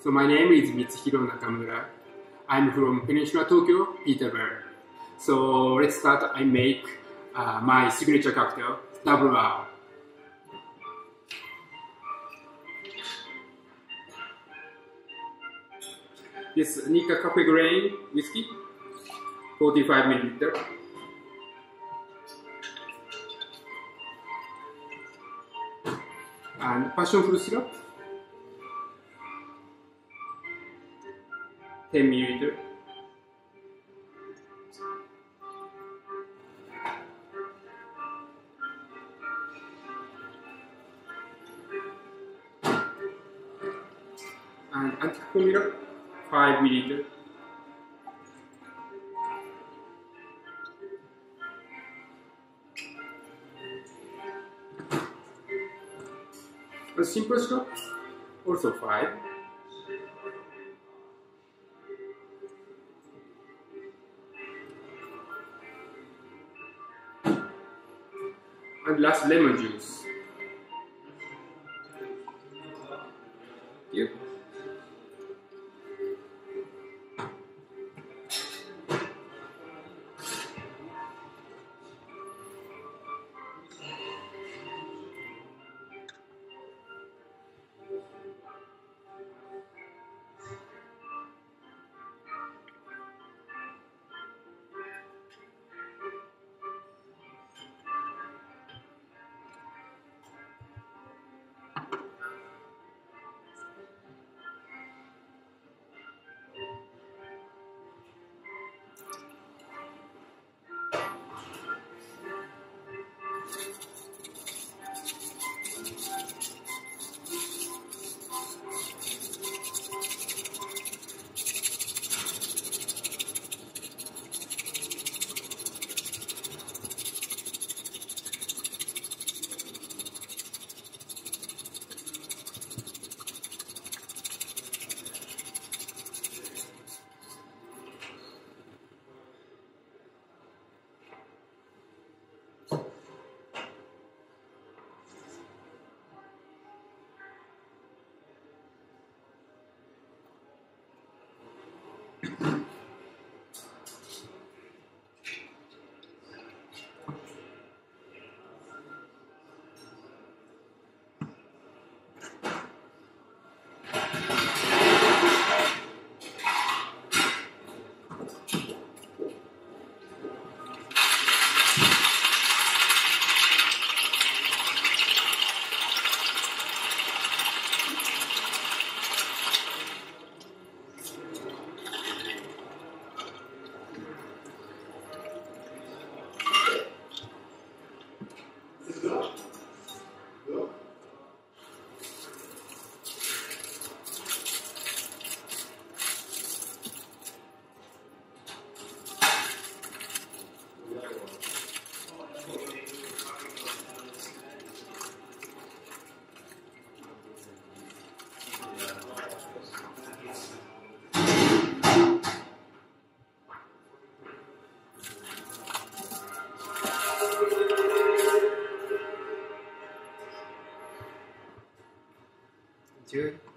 So my name is Mitsuhiro Nakamura. I'm from Peninsula Tokyo, Peter Bar. So let's start. I make uh, my signature cocktail, double R. This Nikka Coffey Grain whiskey, 45 milliliter. And passion fruit syrup, 10 milliliter. And ah, anticoco 5 milliliter. A simple syrup, also 5. And last lemon juice. Good.